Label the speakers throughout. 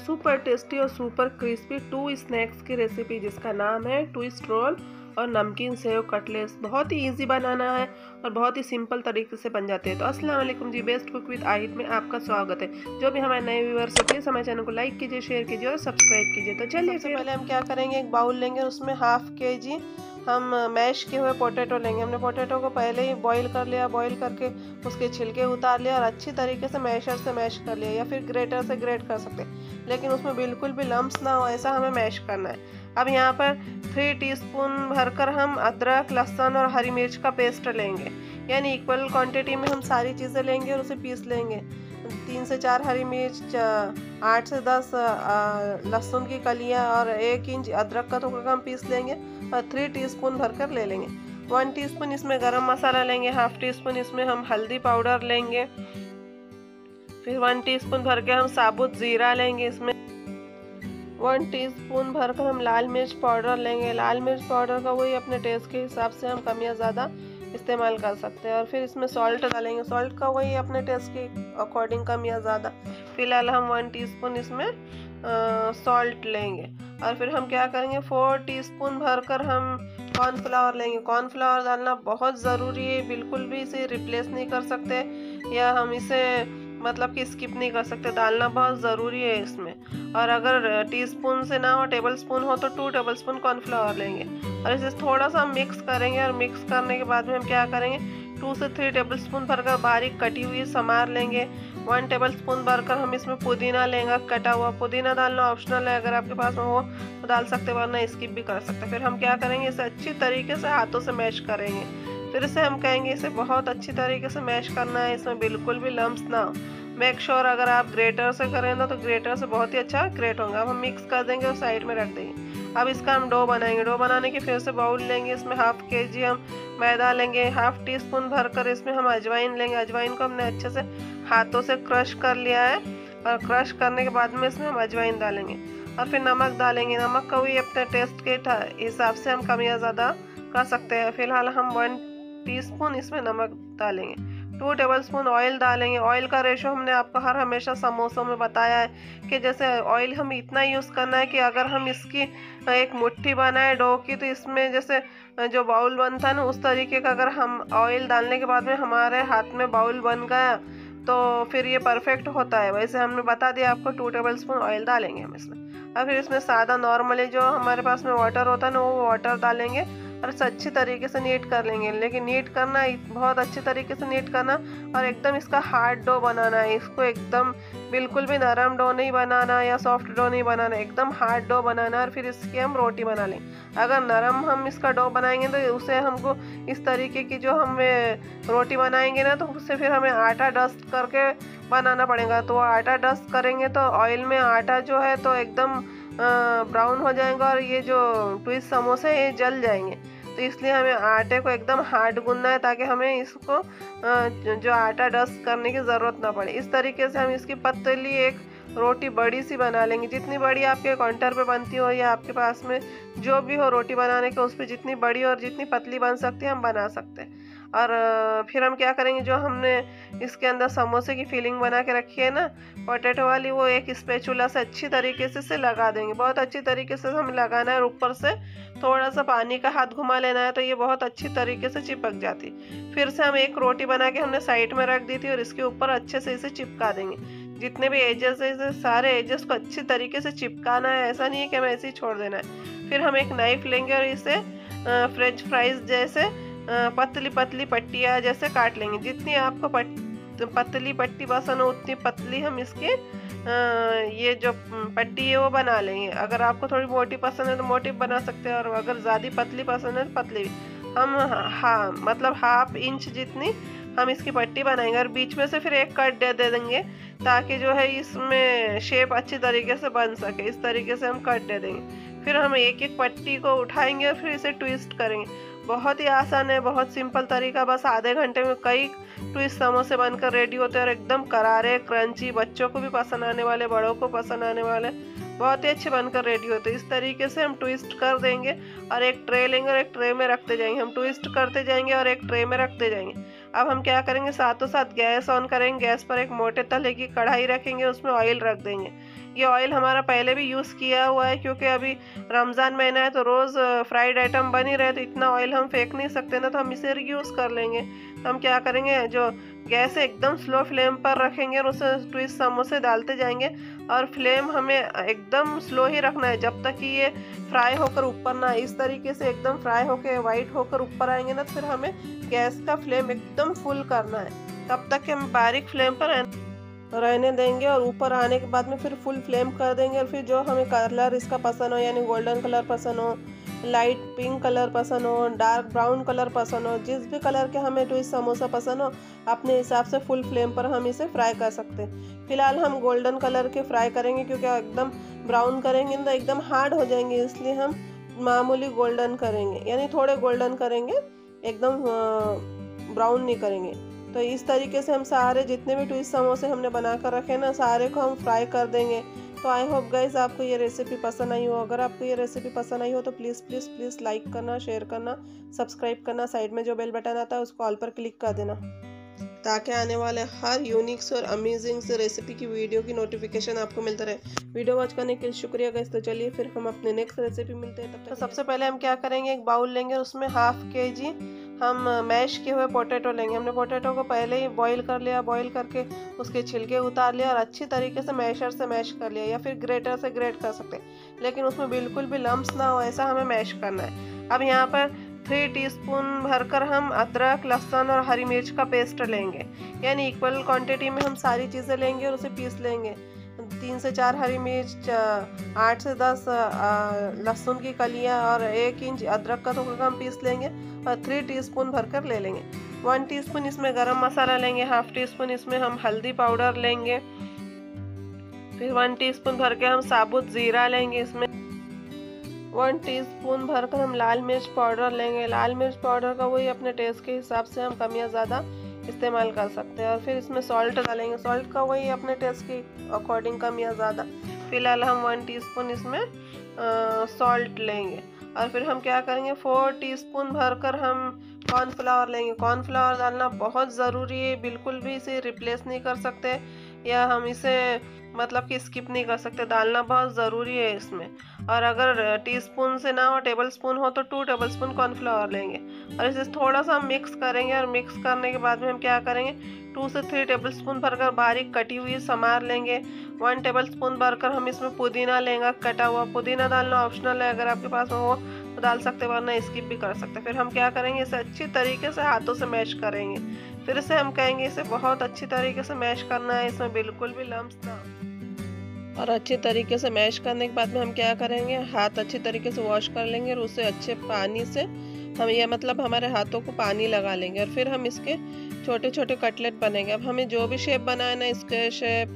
Speaker 1: Super tasty और super crispy two snacks की recipe जिसका नाम है ट्विस्ट रोल और नमकीन सेव कटलेस बहुत ही इजी बनाना है और बहुत ही सिंपल तरीके से बन जाते हैं। तो अस्सलाम वालेकुम जी बेस्ट कुक विद आहिद में आपका स्वागत है। जो भी हमारे नए व्यूवर्स है प्लीज़ हमारे चैनल को लाइक कीजिए शेयर कीजिए और सब्सक्राइब कीजिए। तो चलिए पहले हम क्या करेंगे? एक बाउल लेंगे उसमें हाफ़ के जी हम मैश किए हुए पोटैटो लेंगे। हमने पोटैटो को पहले ही बॉईल कर लिया बॉईल करके उसके छिलके उतार लिया और अच्छी तरीके से मैशर से मैश कर लिया या फिर ग्रेटर से ग्रेट कर सकते हैं। लेकिन उसमें बिल्कुल भी लम्स ना हो, ऐसा हमें मैश करना है। अब यहाँ पर थ्री टीस्पून भरकर हम अदरक, लहसुन और हरी मिर्च का पेस्ट लेंगे। यानी इक्वल क्वांटिटी में हम सारी चीज़ें लेंगे और उसे पीस लेंगे। तीन से चार हरी मिर्च आठ से दस लहसुन की कलियाँ और एक इंच अदरक का टुकड़ा हम पीस लेंगे और थ्री टीस्पून भरकर ले लेंगे। वन टीस्पून इसमें गरम मसाला लेंगे हाफ़ टी स्पून इसमें हम हल्दी पाउडर लेंगे। फिर वन टीस्पून भर के हम साबुत ज़ीरा लेंगे इसमें। वन टीस्पून भरकर हम लाल मिर्च पाउडर लेंगे। लाल मिर्च पाउडर का वही अपने टेस्ट के हिसाब से हम कम या ज़्यादा इस्तेमाल कर सकते हैं और फिर इसमें सॉल्ट डालेंगे। सॉल्ट का वही अपने टेस्ट के अकॉर्डिंग कम या ज़्यादा। फ़िलहाल हम वन टीस्पून इसमें सॉल्ट लेंगे। और फिर हम क्या करेंगे? फोर टीस्पून भरकर हम कॉर्नफ्लावर लेंगे। कॉर्नफ्लावर डालना बहुत ज़रूरी है। बिल्कुल भी इसे रिप्लेस नहीं कर सकते। या हम इसे मतलब कि स्किप नहीं कर सकते, डालना बहुत ज़रूरी है इसमें। और अगर टीस्पून से ना हो टेबल स्पून हो तो टू टेबल स्पून कॉर्नफ्लावर लेंगे। और इसे थोड़ा सा मिक्स करेंगे और मिक्स करने के बाद में हम क्या करेंगे टू से थ्री टेबल स्पून भरकर बारीक कटी हुई संवार लेंगे। वन टेबल स्पून भरकर हम इसमें पुदीना लेंगे, कटा हुआ पुदीना डालना ऑप्शनल है, अगर आपके पास हो तो डाल सकते वरना स्किप भी कर सकते फिर हम क्या करेंगे, इसे अच्छी तरीके से हाथों से मैश करेंगे। फिर इसे हम कहेंगे इसे बहुत अच्छी तरीके से मैश करना है, इसमें बिल्कुल भी लम्स ना। मेक श्योर अगर आप ग्रेटर से करें ना तो ग्रेटर से बहुत ही अच्छा ग्रेट होगा। अब हम मिक्स कर देंगे और साइड में रख देंगे। अब इसका हम डो बनाएँगे। डो बनाने के फिर से बाउल लेंगे, इसमें हाफ़ के जी हम मैदा लेंगे हाफ़ टी स्पून भर कर इसमें हम अजवाइन लेंगे। अजवाइन को हमने अच्छे से हाथों से क्रश कर लिया है और क्रश करने के बाद में इसमें हम अजवाइन डालेंगे। और फिर नमक डालेंगे। नमक का भी अपने टेस्ट के हिसाब से हम कम या ज़्यादा कर सकते हैं। फ़िलहाल हम वन टीस्पून इसमें नमक डालेंगे। टू टेबल स्पून ऑयल डालेंगे। ऑयल का रेशो हमने आपको हर हमेशा समोसों में बताया है कि जैसे ऑयल हम इतना यूज़ करना है कि अगर हम इसकी एक मुट्ठी बनाए डो की तो इसमें जैसे जो बाउल बनता है ना, उस तरीके का अगर हम ऑयल डालने के बाद में हमारे हाथ में बाउल बन गया तो फिर ये परफेक्ट होता है। वैसे हमने बता दिया आपको टू टेबल स्पून ऑयल डालेंगे हम इसमें। और फिर इसमें सादा नॉर्मली जो हमारे पास में वाटर होता है ना, वो वाटर डालेंगे। और इसे अच्छी तरीके से नीट कर लेंगे। लेकिन नीट करना बहुत अच्छी तरीके से नीट करना और एकदम इसका हार्ड डो बनाना है। इसको एकदम बिल्कुल भी नरम डो नहीं बनाना या सॉफ्ट डो नहीं बनाना, एकदम हार्ड डो बनाना और फिर इसकी हम रोटी बना लें। अगर नरम हम इसका डो बनाएँगे तो उसे हमको इस तरीके की जो हम रोटी बनाएँगे ना तो उससे फिर हमें आटा डस्ट करके बनाना पड़ेगा। तो आटा डस्ट करेंगे तो ऑयल में आटा जो है तो एकदम ब्राउन हो जाएगा और ये जो ट्विस्ट समोसे ये जल जाएँगे। तो इसलिए हमें आटे को एकदम हार्ड गूंदना है ताकि हमें इसको जो आटा डस्ट करने की ज़रूरत ना पड़े। इस तरीके से हम इसकी पतली एक रोटी बड़ी सी बना लेंगे। जितनी बड़ी आपके काउंटर पर बनती हो या आपके पास में जो भी हो रोटी बनाने के, उस पर जितनी बड़ी और जितनी पतली बन सकती है, हम बना सकते हैं। और फिर हम क्या करेंगे, जो हमने इसके अंदर समोसे की फीलिंग बना के रखी है ना पोटैटो वाली, वो एक स्पेचुला से अच्छी तरीके से से लगा देंगे। बहुत अच्छी तरीके से हमें लगाना है ऊपर से। थोड़ा सा पानी का हाथ घुमा लेना है तो ये बहुत अच्छी तरीके से चिपक जाती। फिर से हम एक रोटी बना के हमने साइड में रख दी थी, और इसके ऊपर अच्छे से इसे चिपका देंगे। जितने भी एजेस है सारे एजेस को अच्छी तरीके से चिपकाना है, ऐसा नहीं है कि हमें ऐसे ही छोड़ देना है। फिर हम एक नाइफ लेंगे और इसे फ्रेंच फ्राइज जैसे पतली पतली पट्टियाँ जैसे काट लेंगे। जितनी आपको पतली पट्टी पसंद हो, उतनी पतली हम इसकी ये जो पट्टी है वो बना लेंगे। अगर आपको थोड़ी मोटी पसंद है तो मोटी बना सकते हैं, और अगर ज़्यादा पतली पसंद है तो पतली। भी हम हाँ मतलब हाफ़ इंच जितनी हम इसकी पट्टी बनाएँगे, और बीच में से फिर एक कट दे दे देंगे, ताकि जो है इसमें शेप अच्छी तरीके से बन सके। इस तरीके से हम कट दे देंगे। फिर हम एक एक पट्टी को उठाएँगे और फिर इसे ट्विस्ट करेंगे। बहुत ही आसान है, बहुत सिंपल तरीका, बस आधे घंटे में कई ट्विस्ट समोसे बनकर रेडी होते हैं और एकदम करारे क्रंची बच्चों को भी पसंद आने वाले, बड़ों को पसंद आने वाले, बहुत ही अच्छे बनकर रेडी होते हैं। इस तरीके से हम ट्विस्ट कर देंगे और एक ट्रे लेंगे और एक ट्रे में रखते जाएँगे। हम ट्विस्ट करते जाएँगे और एक ट्रे में रखते जाएँगे। अब हम क्या करेंगे? साथों साथ गैस ऑन करेंगे, गैस पर एक मोटे तले की कढ़ाई रखेंगे, उसमें ऑयल रख देंगे। ये ऑयल हमारा पहले भी यूज़ किया हुआ है, क्योंकि अभी रमज़ान महीना है तो रोज़ फ्राइड आइटम बन ही रहे तो इतना ऑयल हम फेंक नहीं सकते ना तो हम इसे यूज़ कर लेंगे। तो हम क्या करेंगे, जो गैस एकदम स्लो फ्लेम पर रखेंगे और उसे ट्विस्ट समोसे डालते जाएँगे, और फ्लेम हमें एकदम स्लो ही रखना है। जब तक कि ये फ्राई होकर ऊपर ना, इस तरीके से एकदम फ्राई होकर वाइट होकर ऊपर आएँगे ना तो फिर हमें गैस का फ्लेम एकदम फुल करना है। तब तक हम बारीक फ्लेम पर रहने देंगे और ऊपर आने के बाद में फिर फुल फ्लेम कर देंगे और फिर जो हमें कलर इसका पसंद हो, यानी गोल्डन कलर पसंद हो लाइट पिंक कलर पसंद हो डार्क ब्राउन कलर पसंद हो, जिस भी कलर के हमें ट्विस्ट समोसा पसंद हो, अपने हिसाब से फुल फ्लेम पर हम इसे फ्राई कर सकते हैं। फ़िलहाल हम गोल्डन कलर के फ्राई करेंगे क्योंकि एकदम ब्राउन करेंगे तो एकदम हार्ड हो जाएँगे, इसलिए हम मामूली गोल्डन करेंगे, यानी थोड़े गोल्डन करेंगे, एकदम ब्राउन नहीं करेंगे। तो इस तरीके से हम सारे जितने भी ट्विस्ट समोसे हमने बना कर रखे ना सारे को हम फ्राई कर देंगे। तो आई होप गाइज़ आपको ये रेसिपी पसंद आई हो। अगर आपको ये रेसिपी पसंद आई हो तो प्लीज़ प्लीज़ प्लीज़ लाइक करना शेयर करना सब्सक्राइब करना साइड में जो बेल बटन आता है उसको ऑल पर क्लिक कर देना। ताकि आने वाले हर यूनिक और अमेजिंग से रेसिपी की वीडियो की नोटिफिकेशन आपको मिलता रहे। वीडियो वॉच करने के लिए शुक्रिया गैस तो चलिए फिर हम अपने नेक्स्ट रेसिपी मिलते हैं। तब तक तो सबसे पहले हम क्या करेंगे? एक बाउल लेंगे उसमें हाफ़ के जी हम मैश किए हुए पोटैटो लेंगे। हमने पोटैटो को पहले ही बॉईल कर लिया बॉईल करके उसके छिलके उतार लिया और अच्छी तरीके से मैशर से मैश कर लिया या फिर ग्रेटर से ग्रेट कर सकते हैं। लेकिन उसमें बिल्कुल भी लम्स ना हो, ऐसा हमें मैश करना है। अब यहाँ पर थ्री टीस्पून भरकर हम अदरक, लहसुन और हरी मिर्च का पेस्ट लेंगे। यानी इक्वल क्वांटिटी में हम सारी चीज़ें लेंगे और उसे पीस लेंगे। तीन से चार हरी मिर्च आठ से दस लहसुन की कलियाँ और एक इंच अदरक का टुकड़ा हम पीस लेंगे और थ्री टीस्पून भरकर ले लेंगे। वन टीस्पून इसमें गरम मसाला लेंगे हाफ़ टी स्पून इसमें हम हल्दी पाउडर लेंगे। फिर वन टीस्पून भर के हम साबुत ज़ीरा लेंगे इसमें। वन टीस्पून भरकर हम लाल मिर्च पाउडर लेंगे। लाल मिर्च पाउडर का वही अपने टेस्ट के हिसाब से हम कम या ज़्यादा इस्तेमाल कर सकते हैं और फिर इसमें सॉल्ट डालेंगे। सॉल्ट का वही अपने टेस्ट के अकॉर्डिंग कम या ज़्यादा। फ़िलहाल हम वन टीस्पून इसमें सॉल्ट लेंगे। और फिर हम क्या करेंगे? फोर टीस्पून भरकर हम कॉर्नफ्लावर लेंगे। कॉर्नफ्लावर डालना बहुत ज़रूरी है, बिल्कुल भी इसे रिप्लेस नहीं कर सकते। या हम इसे मतलब कि स्किप नहीं कर सकते। डालना बहुत ज़रूरी है इसमें। और अगर टीस्पून से ना हो टेबल स्पून हो तो टू टेबल स्पून कॉर्नफ्लावर लेंगे। और इसे थोड़ा सा मिक्स करेंगे और मिक्स करने के बाद में हम क्या करेंगे? टू से थ्री टेबल स्पून भरकर बारीक कटी हुई समार लेंगे। वन टेबल स्पून भरकर हम इसमें पुदीना लेंगे, कटा हुआ पुदीना डालना ऑप्शनल है। अगर आपके पास हो तो डाल सकते वरना स्किप भी कर सकते फिर हम क्या करेंगे, इसे अच्छी तरीके से हाथों से मैश करेंगे। फिर से हम कहेंगे इसे बहुत अच्छी तरीके से मैश करना है, इसमें बिल्कुल भी लम्स ना और अच्छे तरीके से मैश करने के बाद में हम क्या करेंगे? हाथ अच्छे तरीके से वॉश कर लेंगे और उसे अच्छे पानी से हम ये मतलब हमारे हाथों को पानी लगा लेंगे और फिर हम इसके छोटे छोटे कटलेट बनेंगे। अब हमें जो भी शेप बनाना है स्क्वेयर शेप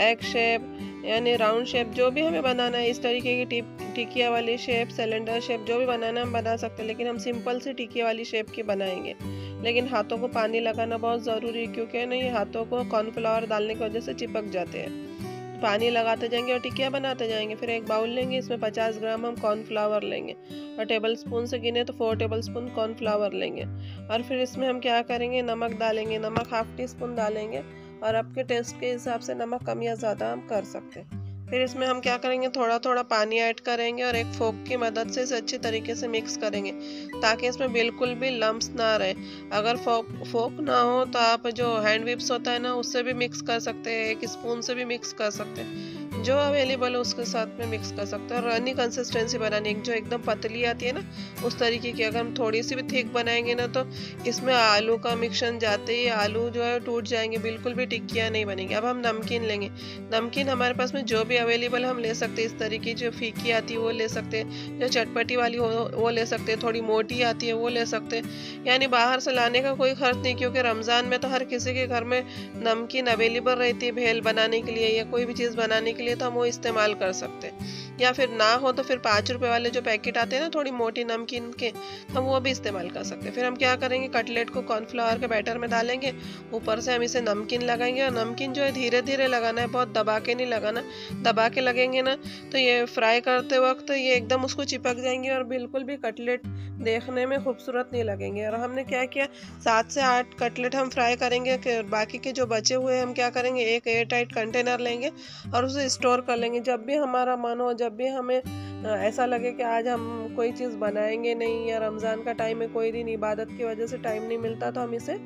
Speaker 1: एग शेप यानी राउंड शेप जो भी हमें बनाना है, इस तरीके की टिप टिकिया वाली शेप सिलेंडर शेप जो भी बनाना है, हम बना सकते हैं, लेकिन हम सिंपल से टिकिया वाली शेप की बनाएँगे। लेकिन हाथों को पानी लगाना बहुत ज़रूरी है, क्योंकि ना, ये हाथों को कॉर्नफ्लावर डालने की वजह से चिपक जाते हैं। पानी लगाते जाएँगे और टिकिया बनाते जाएँगे, फिर एक बाउल लेंगे, इसमें 50 ग्राम हम कॉर्नफ्लावर लेंगे। और टेबल स्पून से गिने तो फोर टेबल स्पून कॉर्नफ्लावर लेंगे। और फिर इसमें हम क्या करेंगे, नमक डालेंगे, नमक हाफ़ टी स्पून डालेंगे। और आपके टेस्ट के हिसाब से नमक कम या ज़्यादा हम कर सकते हैं। फिर इसमें हम क्या करेंगे? थोड़ा थोड़ा पानी ऐड करेंगे और एक फोक की मदद से इसे अच्छे तरीके से मिक्स करेंगे, ताकि इसमें बिल्कुल भी लम्ब ना रहे। अगर फोक फोक ना हो तो आप जो हैंड विप्स होता है ना, उससे भी मिक्स कर सकते हैं, एक स्पून से भी मिक्स कर सकते हैं। जो अवेलेबल है, उसके साथ में मिक्स कर सकते हैं। और रनी कंसिस्टेंसी बनानी है जो एकदम पतली आती है ना, उस तरीके की अगर हम थोड़ी सी भी थिक बनाएँगे ना तो इसमें आलू का मिक्सन जाते ही आलू जो है, टूट जाएँगे, बिल्कुल भी टिक्कियाँ नहीं बनेंगी। अब हम नमकीन लेंगे। नमकीन हमारे पास में जो भी अवेलेबल हम ले सकते हैं। इस तरीके की जो फीकी आती है, वो ले सकते हैं। जो चटपटी वाली हो, वो ले सकते हैं। थोड़ी मोटी आती है, वो ले सकते हैं। यानी बाहर से लाने का कोई खर्च नहीं, क्योंकि रमज़ान में तो हर किसी के घर में नमकीन अवेलेबल रहती है भेल बनाने के लिए या कोई भी चीज़ बनाने के लिए। तो हम वो इस्तेमाल कर सकते हैं। या फिर ना हो तो फिर पाँच रुपये वाले जो पैकेट आते हैं ना, थोड़ी मोटी नमकीन के, हम वो भी इस्तेमाल कर सकते हैं। फिर हम क्या करेंगे, कटलेट को कॉर्नफ्लावर के बैटर में डालेंगे, ऊपर से हम इसे नमकीन लगाएँगे और नमकीन जो है धीरे धीरे लगाना है, बहुत दबा के नहीं लगाना, दबा के लगेंगे ना तो ये फ्राई करते वक्त ये एकदम उसको चिपक जाएँगे और बिल्कुल भी कटलेट देखने में खूबसूरत नहीं लगेंगे। और हमने क्या किया, सात से आठ कटलेट हम फ्राई करेंगे बाकी के जो बचे हुए हम क्या करेंगे, एक एयर टाइट कंटेनर लेंगे और उसे स्टोर कर लेंगे। जब भी हमारा मन हो जब भी हमें ऐसा लगे कि आज हम कोई चीज़ बनाएँगे नहीं या रमज़ान का टाइम है, कोई दिन इबादत की वजह से टाइम नहीं मिलता तो हम इसे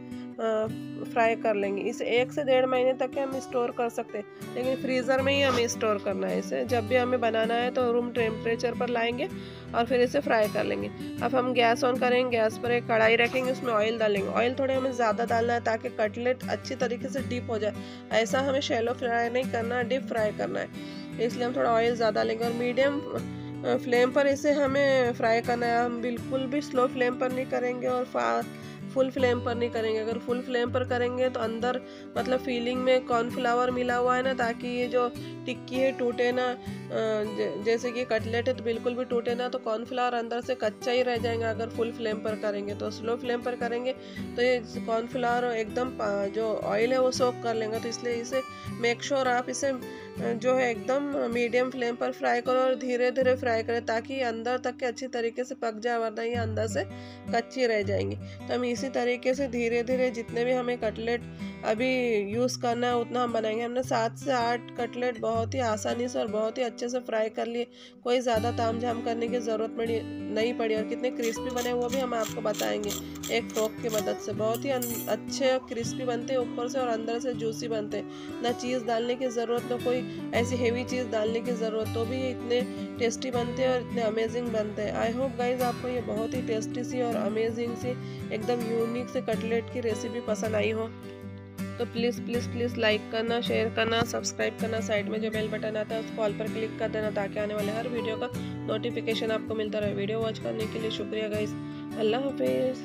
Speaker 1: फ्राई कर लेंगे। इसे एक से डेढ़ महीने तक के हम स्टोर कर सकते हैं, लेकिन फ्रीज़र में ही हमें स्टोर करना है इसे। जब भी हमें बनाना है तो रूम टेम्परेचर पर लाएँगे और फिर इसे फ्राई कर लेंगे। अब हम गैस ऑन करेंगे, गैस पर एक कढ़ाई रखेंगे, उसमें ऑयल डालेंगे। ऑयल थोड़े हमें ज़्यादा डालना है ताकि कटलेट अच्छी तरीके से डीप हो जाए। ऐसा हमें शेलो फ्राई नहीं करना डीप फ्राई करना है। इसलिए हम थोड़ा ऑयल ज़्यादा लेंगे और मीडियम फ्लेम पर इसे हमें फ्राई करना है। हम बिल्कुल भी स्लो फ्लेम पर नहीं करेंगे और फा फुल फ्लेम पर नहीं करेंगे। अगर फुल फ्लेम पर करेंगे तो अंदर मतलब फीलिंग में कॉर्नफ्लावर मिला हुआ है ना, ताकि ये जो टिक्की है टूटे ना जैसे कि कटलेट है तो बिल्कुल भी टूटे ना तो कॉर्नफ्लावर अंदर से कच्चा ही रह जाएगा अगर फुल फ्लेम पर करेंगे। तो स्लो फ्लेम पर करेंगे तो ये कॉर्नफ्लावर एकदम जो ऑयल है वो सोक कर लेंगे। तो इसलिए इसे मेक श्योर आप इसे जो है एकदम मीडियम फ्लेम पर फ्राई करो और धीरे धीरे फ्राई करें ताकि अंदर तक के अच्छी तरीके से पक जाए, वरना ये अंदर से कच्ची रह जाएँगी। तो हम इसी तरीके से धीरे धीरे जितने भी हमें कटलेट अभी यूज़ करना है, उतना हम बनाएँगे। हमने सात से आठ कटलेट बहुत ही आसानी से और बहुत ही अच्छे से फ्राई कर लिए। कोई ज़्यादा ताम झाम करने की ज़रूरत पड़ी, नहीं पड़ी और कितने क्रिस्पी बने वो भी हम आपको बताएँगे। एक टोक की मदद से। बहुत ही अच्छे और क्रिस्पी बनते हैं, ऊपर से और अंदर से जूसी बनते हैं। ना चीज़ डालने की ज़रूरत, ना कोई ऐसी हेवी चीज़ डालने की ज़रूरत। तो भी इतने टेस्टी बनते हैं और इतने अमेजिंग बनते हैं। आई होप गाइज़ आपको ये बहुत ही टेस्टी सी और अमेजिंग सी, एकदम यूनिक से कटलेट की रेसिपी पसंद आई हो। तो प्लीज़ प्लीज़ प्लीज़ लाइक करना शेयर करना सब्सक्राइब करना साइड में जो बेल बटन आता है, उस कॉल पर क्लिक कर देना ताकि आने वाले हर वीडियो का नोटिफिकेशन आपको मिलता रहे। वीडियो वॉच करने के लिए शुक्रिया गाइज़ अल्लाह हाफिज़.